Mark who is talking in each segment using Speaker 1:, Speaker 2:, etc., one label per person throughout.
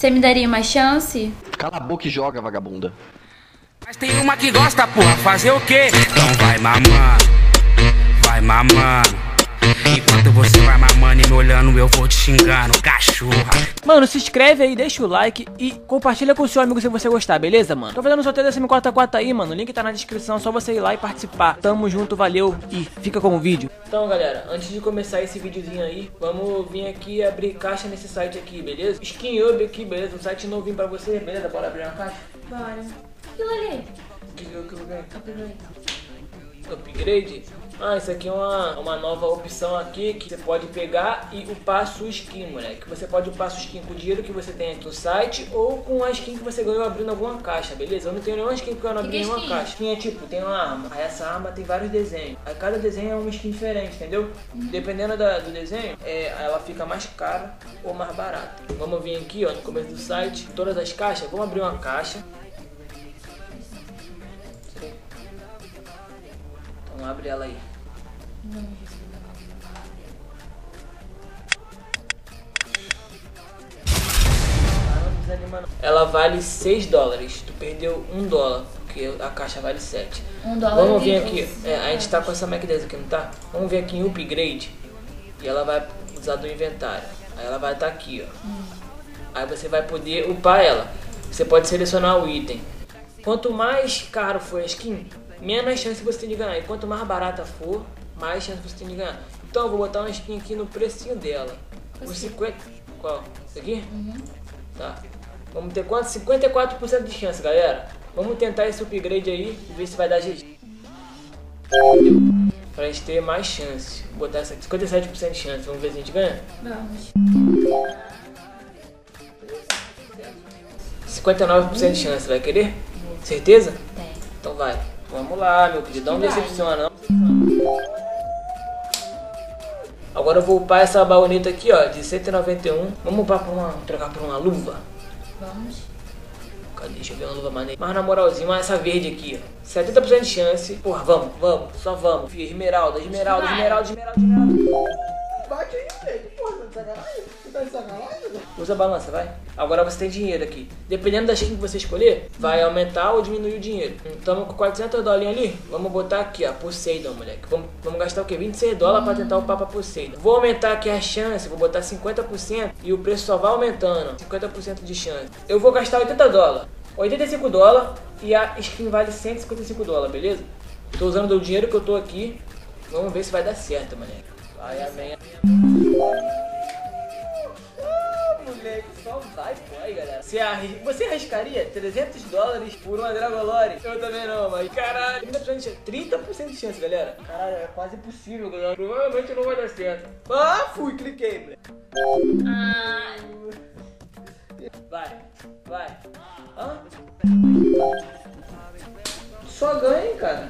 Speaker 1: Você me daria uma chance?
Speaker 2: Cala a boca e joga, vagabunda.
Speaker 3: Mas tem uma que gosta, porra, fazer o quê? Então vai mamando, vai mamando. Enquanto você vai mamando e me olhando, eu vou te xingando, cachorra.
Speaker 4: Mano, se inscreve aí, deixa o like e compartilha com o seu amigo se você gostar, beleza, mano? Tô fazendo um sorteio dessa M44 aí, mano. O link tá na descrição, é só você ir lá e participar. Tamo junto, valeu e fica com o vídeo. Então, galera, antes de começar esse videozinho aí, vamos vir aqui abrir caixa nesse site aqui, beleza? Skin Up aqui, beleza? Um site novinho pra você, beleza? Bora abrir uma caixa?
Speaker 1: Bora. Aquilo ali.
Speaker 4: O que, que, que, que,
Speaker 1: Upgrade.
Speaker 4: upgrade. Ah, isso aqui é uma, uma nova opção aqui que você pode pegar e upar sua skin, moleque. Você pode upar sua skin com o dinheiro que você tem aqui no site ou com a skin que você ganhou abrindo alguma caixa, beleza? Eu não tenho nenhuma skin porque eu não abri nenhuma
Speaker 1: skin?
Speaker 4: caixa. Skin é tipo, tem uma arma. Aí essa arma tem vários desenhos. Aí cada desenho é uma skin diferente, entendeu? Dependendo da- do desenho, é, ela fica mais cara ou mais barata. Vamos vir aqui, ó, no começo do site, todas as caixas. Vamos abrir uma caixa. Então abre ela aí. Ah, não desanima não. Ela vale 6 dólares. Tu perdeu 1 dólar, porque a caixa vale 7.
Speaker 1: Um dólar.
Speaker 4: Vamos vir aqui. É, a gente tá com essa Mac 10 aqui, não tá? Vamos ver aqui em upgrade. E ela vai usar do inventário. Aí ela vai estar aqui, ó. Aí você vai poder upar ela. Você pode selecionar o item. Quanto mais caro for a skin, menos chance você tem de ganhar. E quanto mais barata for, mais chance você tem de ganhar. Então eu vou botar uma skin aqui no precinho dela. Os 50. Qual? Isso aqui? Tá. Vamos ter quanto? 54% de chance, galera. Vamos tentar esse upgrade aí e ver se vai dar GG. Pra gente ter mais chance. Vou botar essa aqui, 57% de chance. Vamos ver se a gente ganha.
Speaker 1: Vamos.
Speaker 4: 59% de chance, vai querer? Certeza?
Speaker 1: Tem.
Speaker 4: Então vai. Vamos lá, meu querido. Não decepciona, não. Agora eu vou upar essa baioneta aqui, ó, de 191. Vamos upar por uma. trocar por uma luva.
Speaker 1: Vamos.
Speaker 4: Cadê? Deixa eu ver uma luva maneira. Mas na moralzinha, mas essa verde aqui, ó. 70% de chance. Porra, vamos, vamos, só vamos. Fia, esmeralda, esmeralda, esmeralda, esmeralda, esmeralda. Bate aí, velho. Porra, tá de sacanagem? Usa a balança, vai. Agora você tem dinheiro aqui. Dependendo da skin que você escolher, vai aumentar ou diminuir o dinheiro. Estamos com 400 dólares ali. Vamos botar aqui, ó, Poseidon, moleque. Vamos, vamos gastar o quê? 26 dólares pra tentar upar pra Poseidon. Vou aumentar aqui a chance, vou botar 50% e o preço só vai aumentando. 50% de chance. Eu vou gastar 80 dólares. 85 dólares e a skin vale 155 dólares, beleza? Tô usando o dinheiro que eu tô aqui. Vamos ver se vai dar certo, moleque. Vai, amém. Ah, moleque, só vai, galera. Você. Você arriscaria 300 dólares por uma Dragolore? Eu também não, mas caralho. 30% de chance, 30% de chance, galera. Caralho, é quase impossível, galera. Provavelmente não vai dar certo. Ah, fui, cliquei.
Speaker 1: Ah,
Speaker 4: Vai, vai. Hã? Só ganha, cara.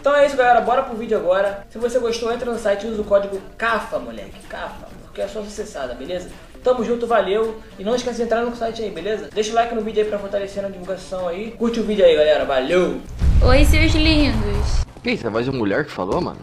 Speaker 4: Então é isso, galera. Bora pro vídeo agora. Se você gostou, entra no site e usa o código CAFA, moleque. CAFA, porque é só acessada, beleza? Tamo junto, valeu. E não esquece de entrar no site aí, beleza? Deixa o like no vídeo aí pra fortalecer a divulgação aí. Curte o vídeo aí, galera. Valeu!
Speaker 1: Oi, seus lindos.
Speaker 2: Que isso? É a voz de mulher que falou, mano?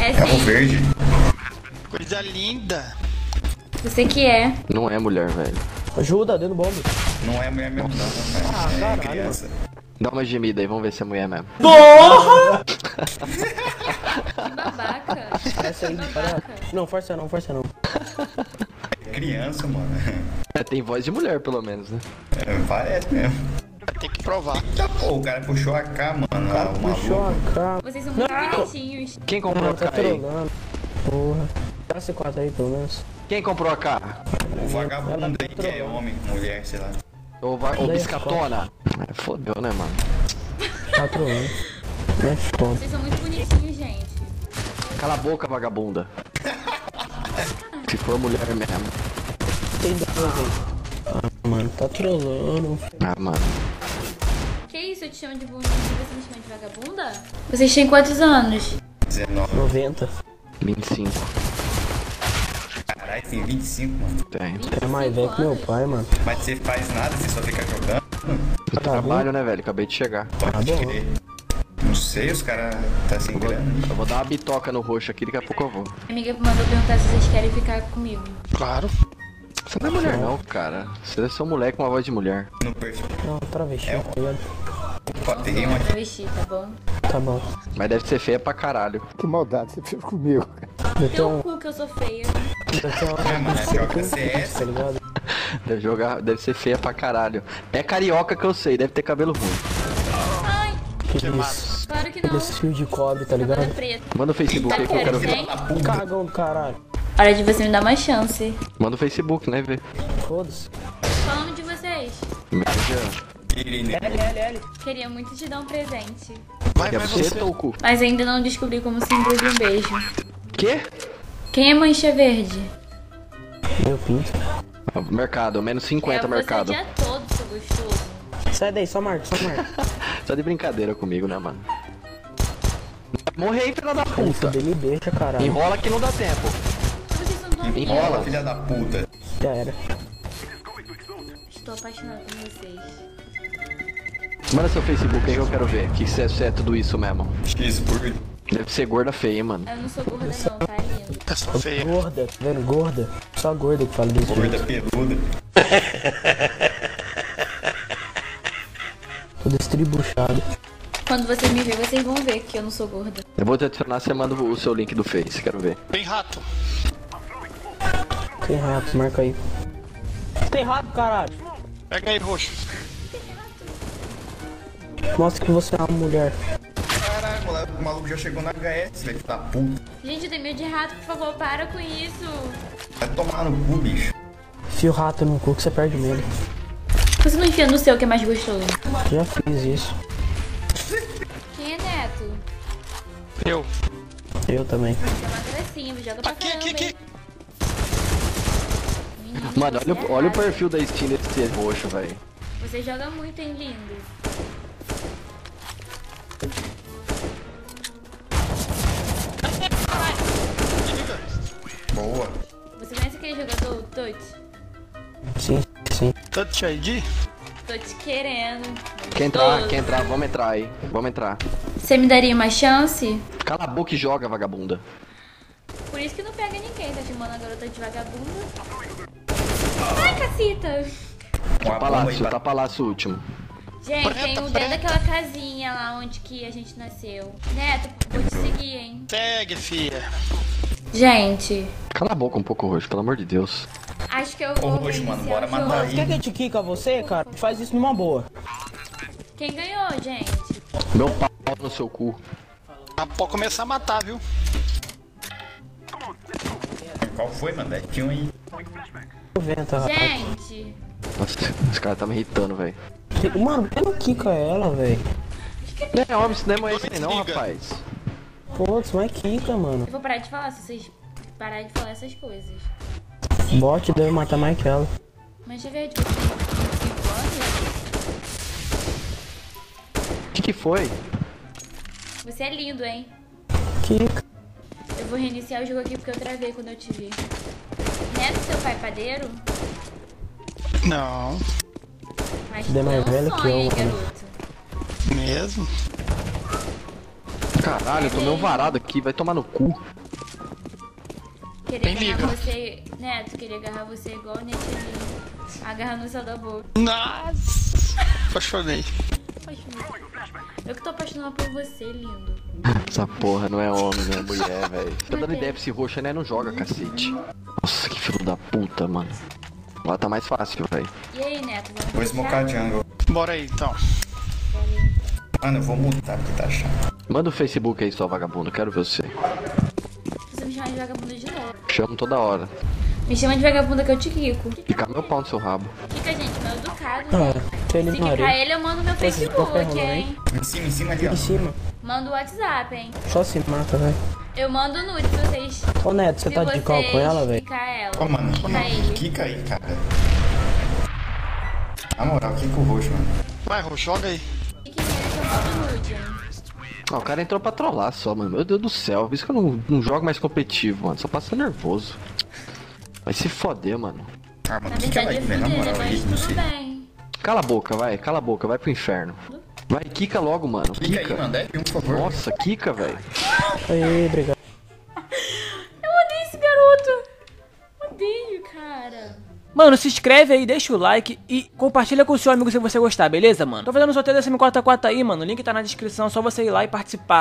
Speaker 1: É
Speaker 5: É o
Speaker 1: sim.
Speaker 5: verde.
Speaker 6: Coisa linda.
Speaker 1: Você que é.
Speaker 2: Não é mulher, velho.
Speaker 4: Ajuda, dando bomba.
Speaker 5: Não é mulher mesmo, não.
Speaker 4: Ah,
Speaker 5: é
Speaker 4: caralho,
Speaker 5: criança.
Speaker 2: Dá uma gemida aí, vamos ver se é mulher mesmo.
Speaker 4: Porra!
Speaker 1: Que babaca.
Speaker 4: Essa aí, para. Não, força não, força não.
Speaker 5: É criança, mano.
Speaker 2: É, tem voz de mulher, pelo menos, né?
Speaker 5: É, parece mesmo.
Speaker 6: Tem que provar.
Speaker 5: Eita, pô, o cara puxou a K, mano. Ah, o maluco.
Speaker 4: cara.
Speaker 1: Vocês são muito bonitinhos.
Speaker 2: Quem comprou a
Speaker 4: Tá
Speaker 2: K aí?
Speaker 4: Porra. Dá C4 aí, pelo menos.
Speaker 2: Quem comprou a K?
Speaker 5: O vagabundo aí que é homem, mulher, sei lá.
Speaker 2: Ô, va- ô
Speaker 4: Daí,
Speaker 2: biscatona? É, fodeu, né, mano?
Speaker 4: Tá trolando. É foda.
Speaker 1: Vocês são muito bonitinhos, gente.
Speaker 2: Cala a boca, vagabunda. Se for mulher mesmo.
Speaker 4: Tem dois aí. Ah, mano, tá trolando.
Speaker 2: Ah, mano.
Speaker 1: Que isso? Eu te chamo de bonitinho e você me chama de vagabunda? Vocês têm quantos anos?
Speaker 5: 19.
Speaker 4: 90.
Speaker 2: 25.
Speaker 5: Caralho, tem 25, mano.
Speaker 2: Tem.
Speaker 4: É mais velho que meu pai, mano.
Speaker 5: Mas você faz nada, você só fica jogando.
Speaker 2: Eu trabalho, né, velho? Acabei de chegar.
Speaker 5: Pode
Speaker 4: bom.
Speaker 5: crer. Não sei, os caras tá sem grana.
Speaker 2: Eu vou dar uma bitoca no roxo aqui, daqui a pouco eu vou.
Speaker 1: Minha amiga mandou perguntar se vocês querem ficar comigo.
Speaker 6: Claro.
Speaker 2: Você não é mulher não, cara. Você é só um moleque com uma voz de mulher.
Speaker 5: No perfil.
Speaker 7: Não, travesti, tá ligado?
Speaker 5: Opa, peguei uma aqui.
Speaker 1: Travesti, tá bom?
Speaker 7: Tá bom.
Speaker 2: Mas deve ser feia pra caralho.
Speaker 8: Que maldade você fez comigo.
Speaker 7: Eu
Speaker 1: Teu
Speaker 7: tenho,
Speaker 1: cu que eu sou feia.
Speaker 7: eu tenho
Speaker 5: É, mano, é que CS.
Speaker 7: tá ligado?
Speaker 2: Deve jogar, deve ser feia pra caralho. É carioca que eu sei, deve ter cabelo ruim.
Speaker 1: Ai,
Speaker 7: Que isso?
Speaker 1: Que não.
Speaker 7: Esse fio de cobre, tá ligado?
Speaker 1: preto.
Speaker 2: Manda o Facebook aí que eu quero ver.
Speaker 7: Cagão do caralho.
Speaker 1: Hora de você me dar uma chance.
Speaker 2: Manda o Facebook, né, ver.
Speaker 7: Foda-se.
Speaker 1: Qual o nome de vocês?
Speaker 5: Irine.
Speaker 1: Queria muito te dar um presente.
Speaker 6: Vai,
Speaker 2: É
Speaker 6: vai
Speaker 2: você,
Speaker 6: você.
Speaker 2: ou o cu?
Speaker 1: Mas ainda não descobri como se embrulha um beijo.
Speaker 2: Quê?
Speaker 1: Quem é mancha verde?
Speaker 7: Meu pinto.
Speaker 2: Ah, Mercado, menos 50
Speaker 1: é
Speaker 2: mercado.
Speaker 1: você o dia todo, seu gostoso.
Speaker 7: Sai daí, só marca, só marca.
Speaker 2: Tá de brincadeira comigo, né, mano? Morre aí, filha da puta.
Speaker 7: Ele deixa, caralho.
Speaker 2: Enrola que não dá tempo.
Speaker 1: Vocês são tão
Speaker 2: Enrola.
Speaker 5: Filha da puta.
Speaker 7: Já era.
Speaker 1: Estou apaixonada por vocês.
Speaker 2: Manda seu Facebook aí que eu quero ver. Que se é, se é tudo isso mesmo.
Speaker 5: X por
Speaker 2: Deve ser gorda feia, hein, mano.
Speaker 1: Eu não sou gorda não, tá lindo.
Speaker 6: É só feia.
Speaker 7: Gorda, tá vendo? Gorda. Só gorda que fala desse jeito.
Speaker 5: gorda peluda.
Speaker 7: Toda estribuchada.
Speaker 1: Quando vocês me verem, vocês vão ver que eu não sou gorda.
Speaker 2: Eu vou te adicionar, você manda o seu link do Face, quero ver.
Speaker 6: Tem rato.
Speaker 7: Tem rato, marca aí. Tem rato, caralho.
Speaker 6: Pega aí, roxo.
Speaker 7: Mostra que você é uma mulher.
Speaker 5: Caralho, o maluco já chegou na HS, filho da puta.
Speaker 1: Gente, eu tenho medo de rato, por favor, para com isso.
Speaker 5: Vai tomar no cu, bicho.
Speaker 7: Fio rato no cu que você perde o medo.
Speaker 1: Você não enfia no seu que é mais gostoso.
Speaker 7: Já fiz isso.
Speaker 1: É Neto?
Speaker 6: Eu.
Speaker 7: Eu também.
Speaker 1: É pra
Speaker 6: Aqui, aqui, aqui.
Speaker 2: Mano, olha, o- olha o perfil da Steam desse roxo, velho.
Speaker 1: Você joga muito, hein, lindo.
Speaker 5: Boa.
Speaker 1: Você conhece aquele jogador, Tot?
Speaker 7: Sim, sim.
Speaker 6: Touch ID?
Speaker 1: Tô te querendo.
Speaker 2: Quer entrar, quer entrar, vamos entrar aí. Vamos entrar.
Speaker 1: Você me daria uma chance?
Speaker 2: Cala a boca e joga, vagabunda.
Speaker 1: Por isso que não pega ninguém, tá chamando a garota de vagabunda. Ai, cacita!
Speaker 5: Aí
Speaker 2: Palácio, tá palácio último.
Speaker 1: Gente, tem um dentro
Speaker 6: preta.
Speaker 1: daquela casinha lá onde que a gente nasceu. Neto, vou te seguir, hein?
Speaker 6: Segue, filha.
Speaker 1: Gente,
Speaker 2: Cala a boca um pouco, roxo, pelo amor de Deus.
Speaker 1: Acho que eu vou
Speaker 5: roxo, mano, bora matar
Speaker 1: jogo.
Speaker 7: Quer que a gente quica você, cara? Faz isso numa boa.
Speaker 1: Quem ganhou, gente?
Speaker 2: Meu pau no seu cu.
Speaker 6: Ah, pode começar a matar, viu?
Speaker 5: Qual foi, mano? É, Tinha um aí.
Speaker 1: Gente,
Speaker 2: Nossa, esse cara tá me irritando, velho.
Speaker 7: Mano, não quica ela, velho?
Speaker 2: Não é óbvio, isso não é esse aí não, rapaz.
Speaker 7: Putz, mas quica, mano.
Speaker 1: eu vou parar de falar se vocês pararem de falar essas coisas.
Speaker 7: Bot deve matar mais que ela.
Speaker 1: Tem 5 anos?
Speaker 2: O que que foi?
Speaker 1: Você é lindo, hein?
Speaker 7: Quica.
Speaker 1: Eu vou reiniciar o jogo aqui porque eu travei quando eu te vi. Neto, seu pai é padeiro?
Speaker 6: Não.
Speaker 1: Mas
Speaker 7: Ele é mais
Speaker 1: um
Speaker 7: velho que eu,
Speaker 1: hein, garoto?
Speaker 6: Mesmo?
Speaker 2: Caralho, eu tomei um varado aqui, vai tomar no cu.
Speaker 6: Quem
Speaker 1: agarrar
Speaker 6: liga?
Speaker 1: você... Neto, queria agarrar você igual o Netinho. Agarrar no céu da boca.
Speaker 6: Nossa. Apaixonei.
Speaker 1: Apaixonado. Eu que tô apaixonada por você, lindo.
Speaker 2: Essa porra não é homem, não é mulher, velho. Tô dando ideia pra esse roxo, né? Não joga, cacete. Nossa, que filho da puta, mano. Lá tá mais fácil, velho.
Speaker 1: E aí, Neto,
Speaker 5: Vou smocar jungle.
Speaker 6: Bora aí, então.
Speaker 5: Mano, eu vou mutar porque tá chato.
Speaker 2: Manda o Facebook aí, sua vagabunda, quero ver você.
Speaker 1: Você me chama de vagabunda de novo.
Speaker 2: Chamo toda hora.
Speaker 1: Me chama de vagabunda que eu te quico.
Speaker 2: Fica meu pau no seu rabo.
Speaker 1: Fica, gente, meu educado.
Speaker 7: Ah,
Speaker 1: né?
Speaker 7: se ele
Speaker 1: Se quicar ele, eu mando meu
Speaker 7: Vocês
Speaker 1: Facebook, hein?
Speaker 5: Em cima, em cima ali, ó.
Speaker 7: Em cima.
Speaker 1: Manda o WhatsApp, hein?
Speaker 7: Só se mata, velho.
Speaker 1: Eu mando nude se vocês.
Speaker 7: Ô Neto, você tá de cal com ela, velho?
Speaker 1: quicar ela.
Speaker 5: Ô, mano,
Speaker 1: Quicar ele.
Speaker 5: quica aí, cara. Na moral, quica o roxo, mano.
Speaker 6: Vai, roxo, joga aí.
Speaker 1: E que ele que eu mando nude, hein?
Speaker 2: Ah, o cara entrou pra trollar só, mano. Meu Deus do céu. Por isso que eu não, não jogo mais competitivo, mano. Só passa nervoso. Vai se foder, mano.
Speaker 5: Ah, mano,
Speaker 1: Na
Speaker 5: quica ela aí,
Speaker 1: é
Speaker 5: velho. Na moral aí,
Speaker 1: mas
Speaker 5: não
Speaker 1: tudo
Speaker 5: sei.
Speaker 1: bem.
Speaker 2: Cala a boca, vai. Cala a boca. Vai pro inferno. Vai, quica logo, mano.
Speaker 5: Quica aí, mano. Deve, por favor.
Speaker 2: Nossa, quica, velho.
Speaker 7: Aí, obrigado.
Speaker 1: Eu odeio esse garoto. Odeio, cara.
Speaker 4: Mano, se inscreve aí, deixa o like e compartilha com o seu amigo se você gostar, beleza, mano? Tô fazendo um sorteio dessa M44 aí, mano. O link tá na descrição, é só você ir lá e participar.